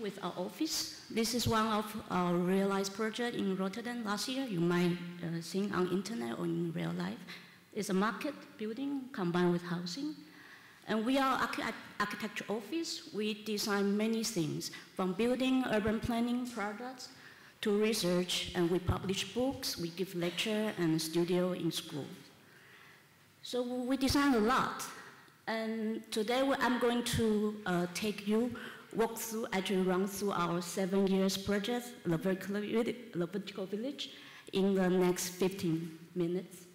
with our office. This is one of our realized project in Rotterdam last year. You might uh, see on internet or in real life. It's a market building combined with housing. And we are archi architecture office. We design many things, from building, urban planning projects, to research, and we publish books, we give lecture and studio in school. So we design a lot. And today I'm going to uh, take you, walk through, actually run through our seven years project, the vertical, village, in the next 15 minutes.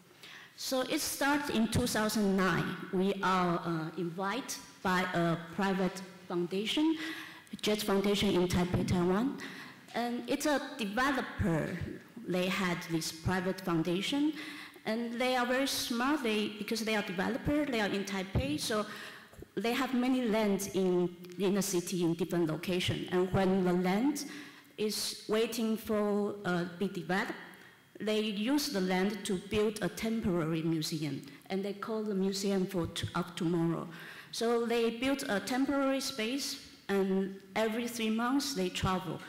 So it starts in 2009. We are uh, invited by a private foundation, JUT Foundation in Taipei, Taiwan. And it's a developer. They had this private foundation and they are very smart they, because they are developers, they are in Taipei, so they have many lands in, in the city in different locations. And when the land is waiting for uh, be developed, they use the land to build a temporary museum, and they call the museum for of tomorrow. So they built a temporary space, and every three months they travel.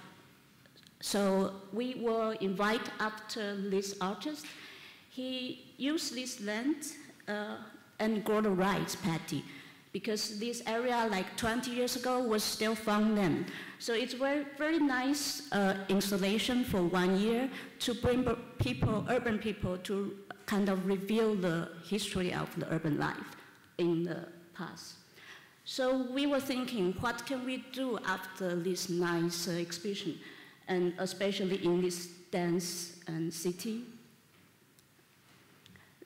So we will invite after this artist he used this land uh, and grow the rice paddy because this area like 20 years ago was still farmland. So it's very, very nice uh, installation for one year to bring people, urban people to kind of reveal the history of the urban life in the past. So we were thinking, what can we do after this nice uh, exhibition, and especially in this dense and city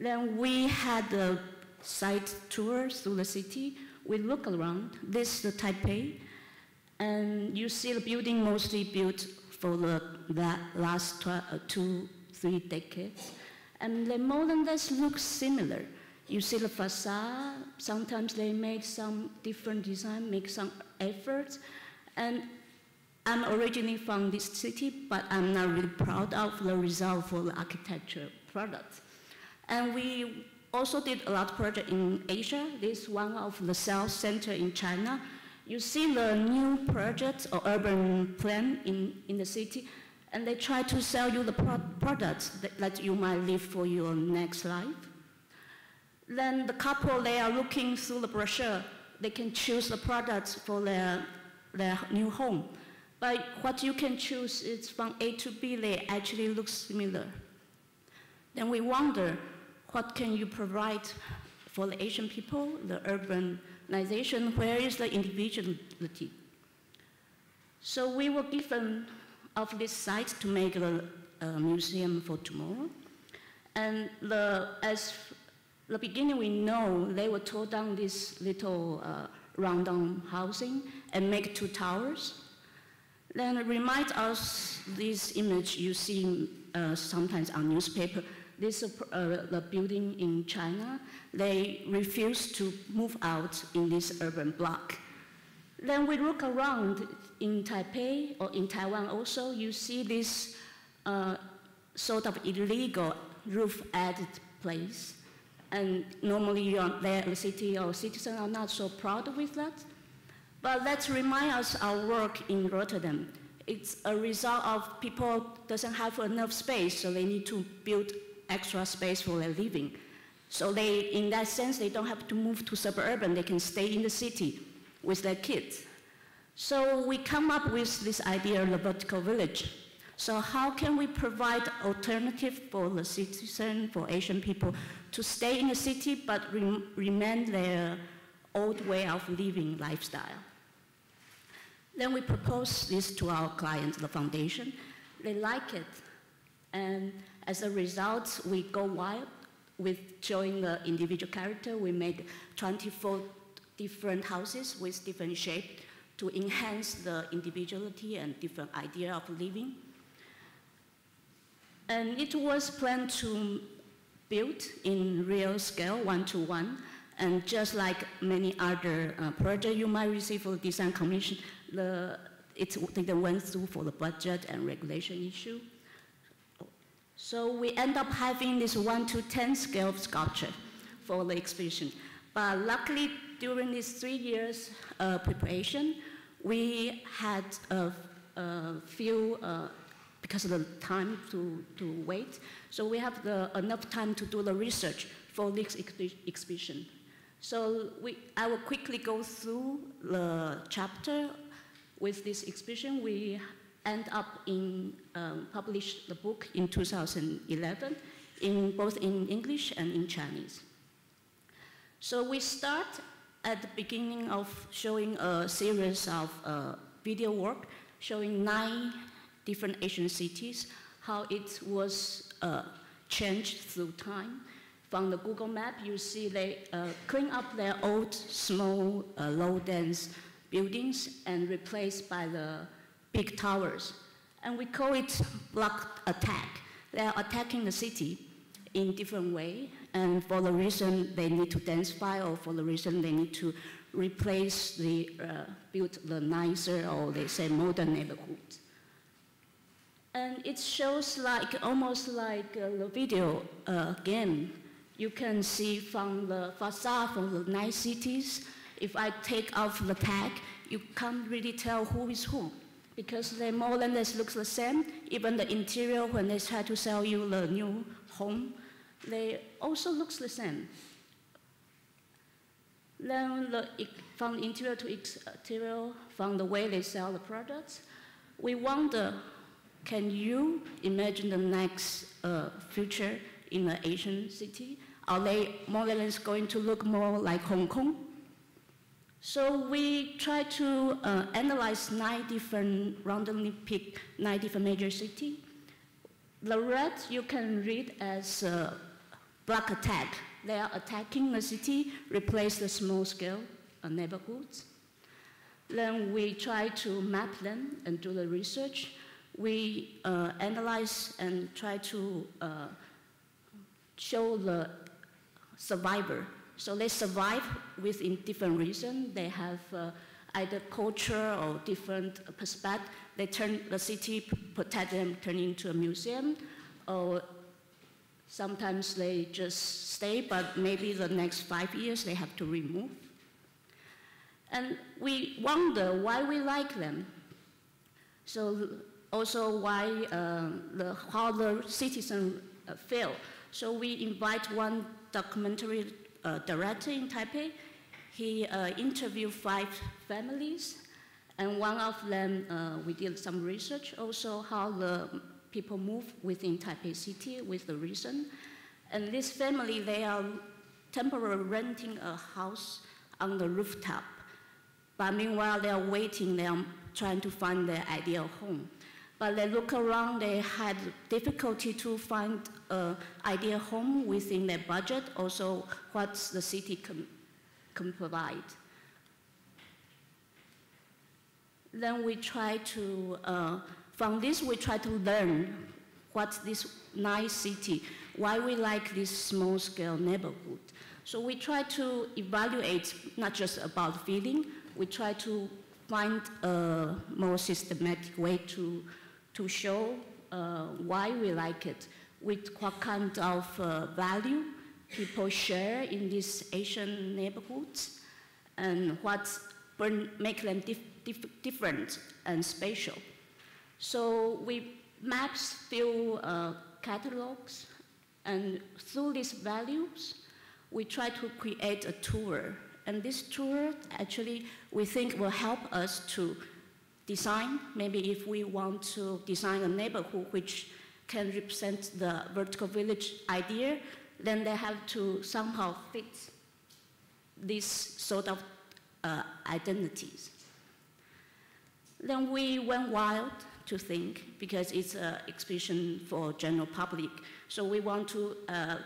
then we had a site tour through the city. We look around. This is the Taipei. And you see the building mostly built for the last uh, two, three decades. And the more than less look similar. You see the facade, sometimes they make some different design, make some efforts. And I'm originally from this city, but I'm not really proud of the result for the architecture product. And we also did a lot of project in Asia. This is one of the sales center in China. You see the new project or urban plan in, in the city, and they try to sell you the pro products that, that you might live for your next life. Then the couple, they are looking through the brochure. They can choose the products for their, their new home. But what you can choose is from A to B, they actually look similar. Then we wonder, what can you provide for the Asian people, the urbanization, where is the individuality? So we were given of this site to make a, a museum for tomorrow. And the, as the beginning we know, they will tear down this little uh, rundown housing and make two towers. Then remind us this image you see uh, sometimes on newspaper, this uh, the building in China, they refuse to move out in this urban block. Then we look around in Taipei or in Taiwan also, you see this uh, sort of illegal roof added place. And normally the city or citizen are not so proud with that. But let's remind us our work in Rotterdam. It's a result of people doesn't have enough space, so they need to build extra space for their living. So they, in that sense, they don't have to move to suburban. They can stay in the city with their kids. So we come up with this idea of the vertical village. So how can we provide alternative for the citizen, for Asian people, to stay in the city but re remain their old way of living lifestyle? Then we propose this to our clients, the foundation. They like it. And as a result, we go wild with showing the individual character. We made 24 different houses with different shape to enhance the individuality and different idea of living. And it was planned to build in real scale, one-to-one, and just like many other uh, projects you might receive for design commission, the, it, went through for the budget and regulation issue. So we end up having this 1 to 10 scale sculpture for the exhibition. But luckily, during these three years uh, preparation, we had a, a few, uh, because of the time to, to wait, so we have the, enough time to do the research for this exhibition. So we, I will quickly go through the chapter with this exhibition. We end up in um, published the book in 2011, in both in English and in Chinese. So we start at the beginning of showing a series of uh, video work showing nine different Asian cities, how it was uh, changed through time. From the Google map, you see they uh, clean up their old, small, uh, low-dense buildings and replaced by the big towers. And we call it block attack. They are attacking the city in different way, and for the reason they need to densify, or for the reason they need to replace the, uh, build the nicer, or they say modern neighborhood. And it shows like, almost like uh, the video uh, game. You can see from the facade from the nice cities, if I take off the tag, you can't really tell who is who because they more or less looks the same. Even the interior, when they try to sell you the new home, they also looks the same. Then the, from interior to exterior, from the way they sell the products, we wonder, can you imagine the next uh, future in an Asian city? Are they more or less going to look more like Hong Kong? So we try to uh, analyze nine different, randomly pick nine different major cities. The red you can read as uh, block attack. They are attacking the city, replace the small scale uh, neighborhoods. Then we try to map them and do the research. We uh, analyze and try to uh, show the survivor so they survive within different reasons. They have uh, either culture or different perspective. They turn the city, protect them, turn into a museum, or sometimes they just stay, but maybe the next five years they have to remove. And we wonder why we like them. So also why uh, the, how the citizens uh, feel. So we invite one documentary uh, director in Taipei. He uh, interviewed five families, and one of them, uh, we did some research also how the people move within Taipei City with the reason. And this family, they are temporarily renting a house on the rooftop. But meanwhile, they are waiting, they are trying to find their ideal home. But they look around, they had difficulty to find an ideal home within their budget, also what the city can, can provide. Then we try to, uh, from this we try to learn what this nice city, why we like this small scale neighborhood. So we try to evaluate not just about feeling, we try to find a more systematic way to to show uh, why we like it, with what kind of uh, value people share in these Asian neighborhoods, and what make them dif dif different and special. So we map few uh, catalogs, and through these values, we try to create a tour. And this tour actually we think will help us to design. Maybe if we want to design a neighborhood which can represent the vertical village idea, then they have to somehow fit these sort of uh, identities. Then we went wild to think because it's an exhibition for general public. So we want to uh,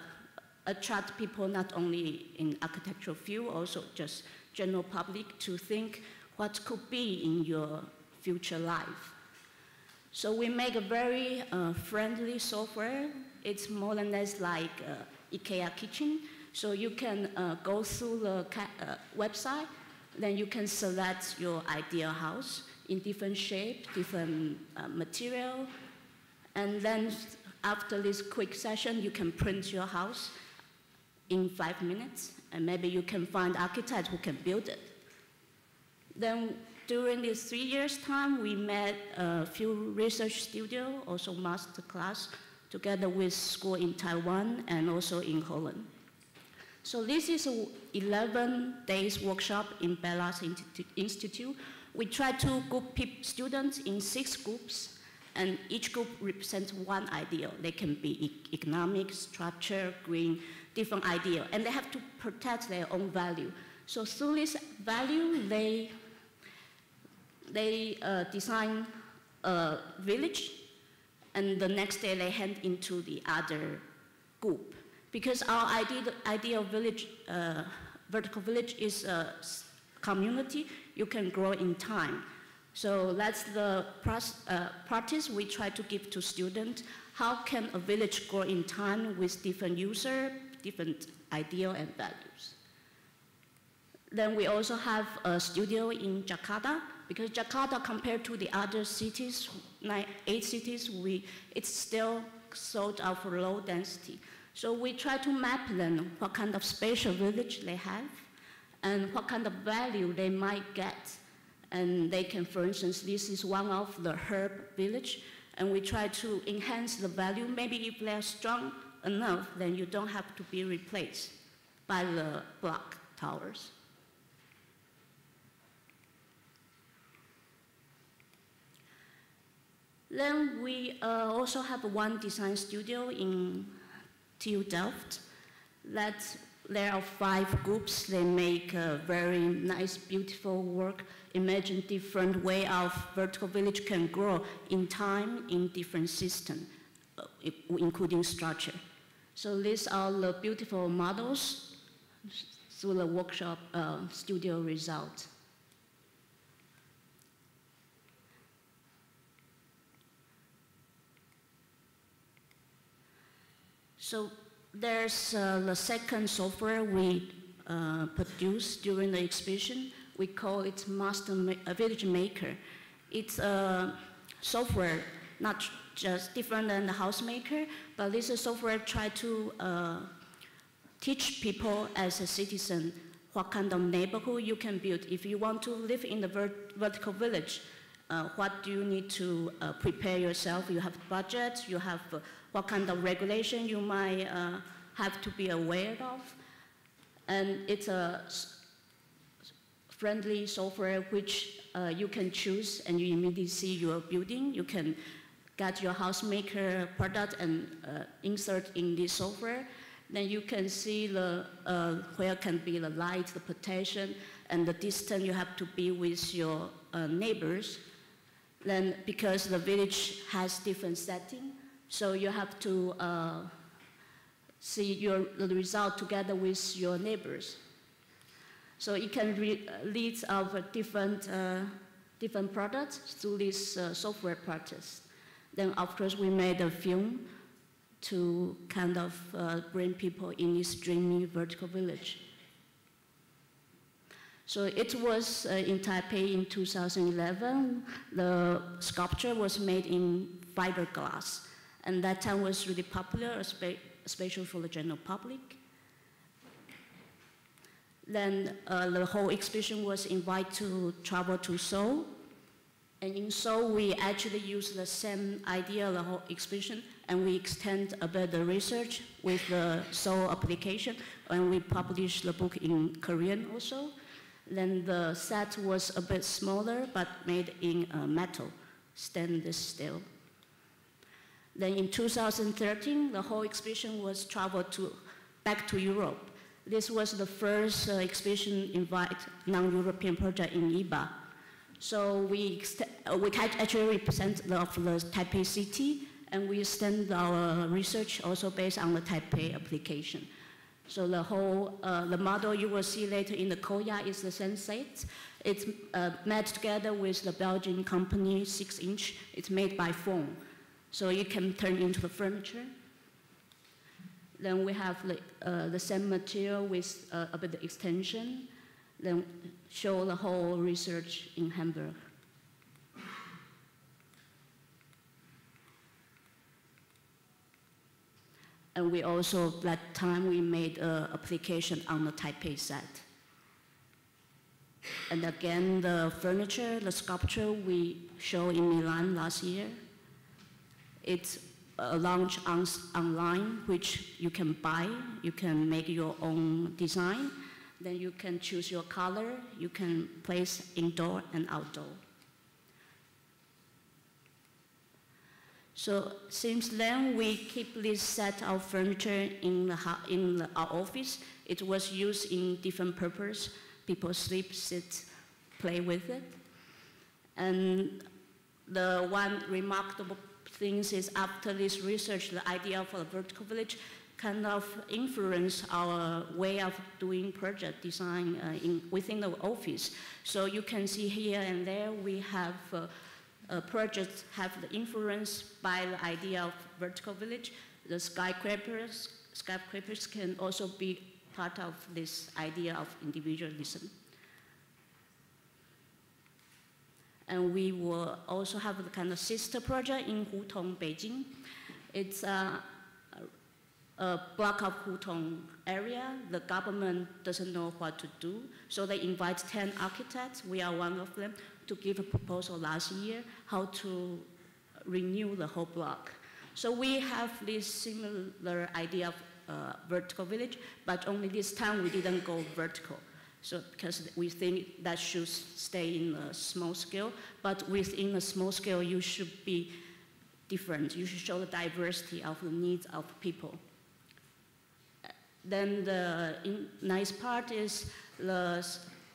attract people not only in architectural field, also just general public to think what could be in your future life. So we make a very uh, friendly software. It's more than less like uh, IKEA kitchen. So you can uh, go through the uh, website, then you can select your ideal house in different shape, different uh, material, and then after this quick session, you can print your house in five minutes, and maybe you can find architect who can build it. Then during these three years' time, we met a few research studio, also master class, together with school in Taiwan and also in Holland. So this is a 11 days workshop in Berlage Institute. We try to group students in six groups, and each group represents one idea. They can be economic, structure, green, different idea, and they have to protect their own value. So through this value, they, they uh, design a village, and the next day they hand into the other group. Because our idea, idea of village, uh, vertical village is a community you can grow in time. So that's the uh, practice we try to give to students. How can a village grow in time with different user, different idea and values? Then we also have a studio in Jakarta because Jakarta compared to the other cities, nine, eight cities, we, it's still sort of low density. So we try to map them what kind of spatial village they have and what kind of value they might get. And they can, for instance, this is one of the herb village, and we try to enhance the value. Maybe if they're strong enough, then you don't have to be replaced by the block towers. Then we uh, also have one design studio in TU Delft that there are five groups. They make a very nice, beautiful work. Imagine different way of vertical village can grow in time in different system, uh, including structure. So these are the beautiful models through the workshop uh, studio result. So there's uh, the second software we uh, produced during the exhibition. We call it Master Ma Village Maker. It's a software not just different than the Housemaker, but this software try to uh, teach people as a citizen what kind of neighborhood you can build. If you want to live in the vert vertical village, uh, what do you need to uh, prepare yourself? You have budget, you have uh, what kind of regulation you might uh, have to be aware of. And it's a friendly software which uh, you can choose and you immediately see your building. You can get your housemaker product and uh, insert in this software. Then you can see the, where can be the light, the protection, and the distance you have to be with your neighbors. Then because the village has different setting, so you have to uh, see your, the result together with your neighbors. So it can lead of different, uh, different products through this uh, software practice. Then of course we made a film to kind of uh, bring people in this dreamy vertical village. So it was uh, in Taipei in 2011. The sculpture was made in fiberglass. And that time was really popular, especially for the general public. Then uh, the whole exhibition was invited to travel to Seoul. And in Seoul, we actually used the same idea, the whole exhibition, and we extend a bit the research with the Seoul application, and we published the book in Korean also. Then the set was a bit smaller, but made in uh, metal, stainless steel. Then in 2013, the whole exhibition was traveled to, back to Europe. This was the first uh, exhibition invite non-European project in IBA. So we, uh, we actually represent the, the Taipei city, and we extend our research also based on the Taipei application. So the whole, uh, the model you will see later in the Koya is the Sensate. It's uh, made together with the Belgian company, Sixinch. It's made by foam. So it can turn into the furniture. Then we have the, uh, the same material with uh, a bit of extension. Then show the whole research in Hamburg. And we also, that time, we made an application on the Taipei site. And again, the furniture, the sculpture we show in Milan last year. It's a launch on, online, which you can buy. You can make your own design. Then you can choose your color. You can place indoor and outdoor. So since then, we keep this set of furniture in, the, in the, our office. It was used in different purpose. People sleep, sit, play with it. And the one remarkable thing is after this research, the idea for the vertical village kind of influence our way of doing project design uh, in, within the office. So you can see here and there we have uh, uh, projects have the influence by the idea of vertical village. The skyscrapers, skyscrapers can also be part of this idea of individualism. And we will also have the kind of sister project in Hutong, Beijing. It's a, a block of Hutong area. The government doesn't know what to do, so they invite 10 architects. We are one of them to give a proposal last year how to renew the whole block. So we have this similar idea of uh, vertical village, but only this time we didn't go vertical. So because we think that should stay in a small scale, but within a small scale, you should be different. You should show the diversity of the needs of people. Then the nice part is the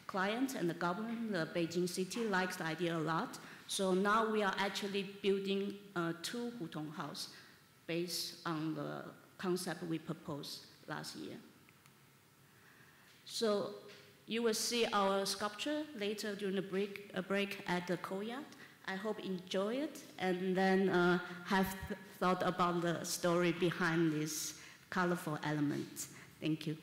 client and the government, the Beijing city likes the idea a lot. So now we are actually building uh, two Hutong house based on the concept we proposed last year. So you will see our sculpture later during the break, a break at the courtyard. I hope enjoy it and then uh, have th thought about the story behind this colorful element. Thank you.